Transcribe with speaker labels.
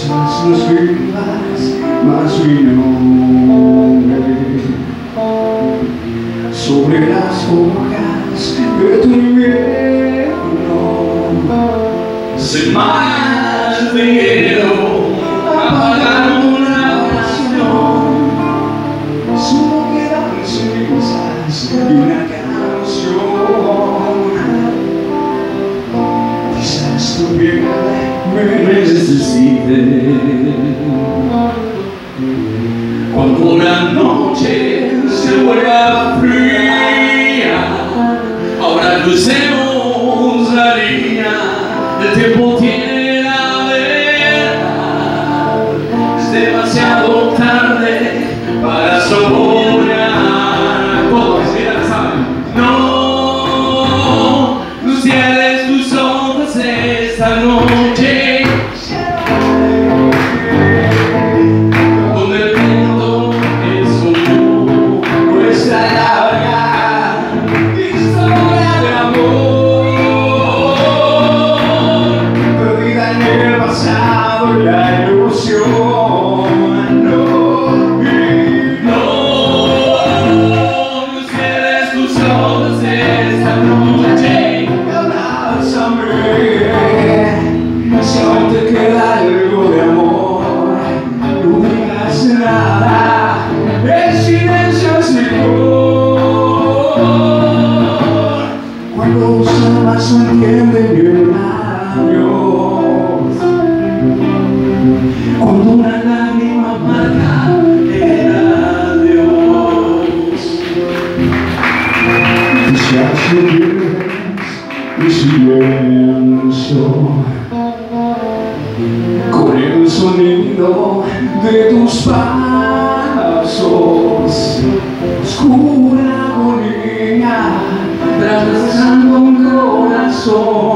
Speaker 1: Since the street lights Sobre las hojas de tu invierno
Speaker 2: Se más dinero apagar una pasión
Speaker 1: Solo quedan cenizas y una canción Quizás tu vieja
Speaker 2: Cuando la noche se vuelva fría, ahora crucemos
Speaker 1: nada. El silencio es mejor. Cuando los almas no entienden ni el adiós.
Speaker 2: Cuando una lágrima marca el adiós.
Speaker 1: Quizás no quieres mi silencio con el sonido de tus pasos oscura agonía, trazando un corazón.